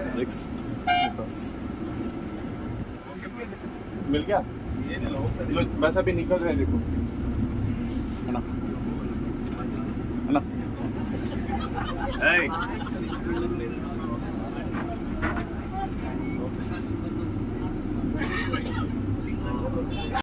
Alex, मिल गया? जो बस भी निकल रहे हैं देखो। है ना? है ना?